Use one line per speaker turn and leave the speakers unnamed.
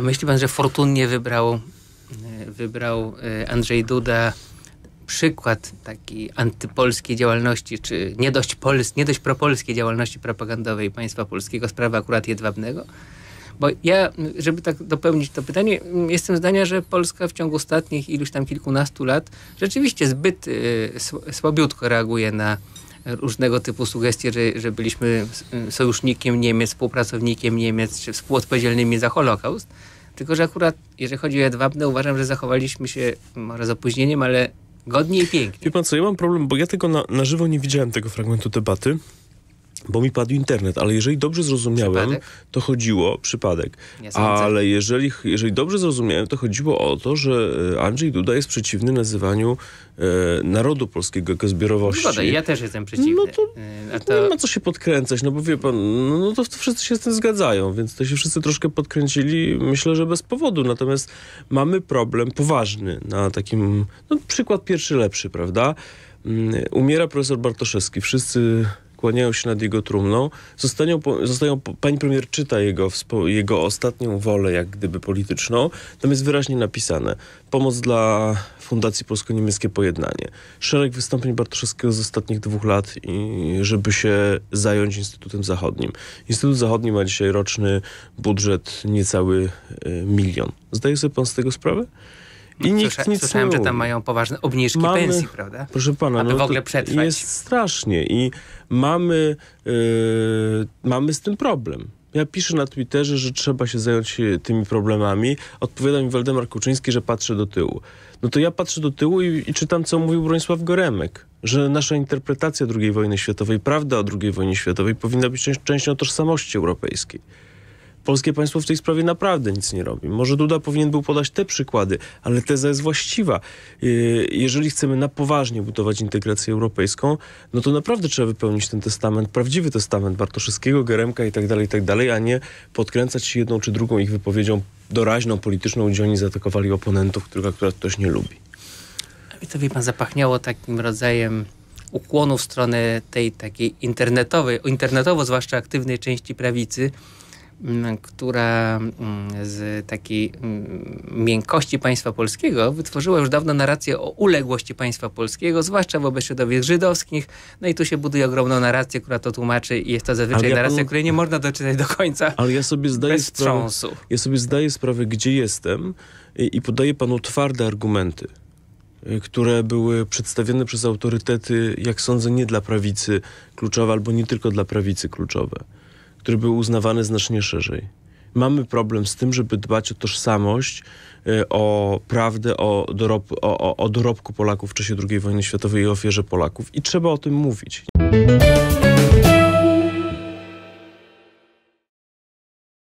myśli pan, że fortunnie wybrał, e, wybrał e, Andrzej Duda przykład takiej antypolskiej działalności, czy nie dość, pols, nie dość propolskiej działalności propagandowej państwa polskiego, sprawy akurat jedwabnego? Bo ja, żeby tak dopełnić to pytanie, jestem zdania, że Polska w ciągu ostatnich iluś tam kilkunastu lat rzeczywiście zbyt y, słabiutko reaguje na różnego typu sugestie, że, że byliśmy sojusznikiem Niemiec, współpracownikiem Niemiec, czy współodpowiedzialnymi za Holokaust. Tylko, że akurat, jeżeli chodzi o Jedwabne, uważam, że zachowaliśmy się może z opóźnieniem, ale godnie i pięknie.
Wie pan co, ja mam problem, bo ja tego na, na żywo nie widziałem tego fragmentu debaty bo mi padł internet, ale jeżeli dobrze zrozumiałem,
przypadek?
to chodziło, przypadek, ale jeżeli, jeżeli dobrze zrozumiałem, to chodziło o to, że e, Andrzej Duda jest przeciwny nazywaniu e, narodu polskiego jako zbiorowości.
Zgoda, ja też jestem przeciwny.
No to, e, to... nie ma co się podkręcać, no bo wie pan, no, no to, to wszyscy się z tym zgadzają, więc to się wszyscy troszkę podkręcili, myślę, że bez powodu, natomiast mamy problem poważny na takim, no przykład pierwszy lepszy, prawda? Mm, umiera profesor Bartoszewski, wszyscy kłaniają się nad jego trumną. Zostają, zostają, pani premier czyta jego, jego ostatnią wolę, jak gdyby polityczną. Tam jest wyraźnie napisane. Pomoc dla Fundacji Polsko-Niemieckie Pojednanie. Szereg wystąpień Bartoszewskiego z ostatnich dwóch lat, i żeby się zająć Instytutem Zachodnim. Instytut Zachodni ma dzisiaj roczny budżet niecały y, milion. Zdaje sobie pan z tego sprawę?
I nikt Słysza, nic Słyszałem, nie że tam mają poważne obniżki mamy, pensji, prawda?
Proszę pana,
Aby no w ogóle przetrwać.
Jest strasznie i mamy, yy, mamy z tym problem. Ja piszę na Twitterze, że trzeba się zająć tymi problemami. Odpowiada mi Waldemar Kuczyński, że patrzę do tyłu. No to ja patrzę do tyłu i, i czytam, co mówił Bronisław Goremek, że nasza interpretacja II wojny światowej, prawda o II wojnie światowej powinna być częścią tożsamości europejskiej polskie państwo w tej sprawie naprawdę nic nie robi. Może Duda powinien był podać te przykłady, ale teza jest właściwa. Y, jeżeli chcemy na poważnie budować integrację europejską, no to naprawdę trzeba wypełnić ten testament, prawdziwy testament Bartoszewskiego, Geremka i tak dalej, i tak a nie podkręcać się jedną czy drugą ich wypowiedzią doraźną, polityczną, gdzie oni zaatakowali oponentów, których akurat ktoś nie lubi.
I to wie pan, zapachniało takim rodzajem ukłonu w stronę tej takiej internetowej, internetowo zwłaszcza aktywnej części prawicy, która mm, z takiej mm, miękkości państwa polskiego wytworzyła już dawno narrację o uległości państwa polskiego, zwłaszcza wobec środowisk żydowskich. No i tu się buduje ogromną narrację, która to tłumaczy i jest to zazwyczaj ja narracja, panu... której nie można doczytać do końca.
Ale ja sobie zdaję
bez
sprawę, ja sobie zdaję sprawę, gdzie jestem i, i podaję panu twarde argumenty y, które były przedstawione przez autorytety, jak sądzę, nie dla prawicy kluczowe, albo nie tylko dla prawicy kluczowe który był uznawany znacznie szerzej. Mamy problem z tym, żeby dbać o tożsamość, y, o prawdę, o, dorob, o, o, dorobku Polaków w czasie II wojny światowej i ofierze Polaków. I trzeba o tym mówić.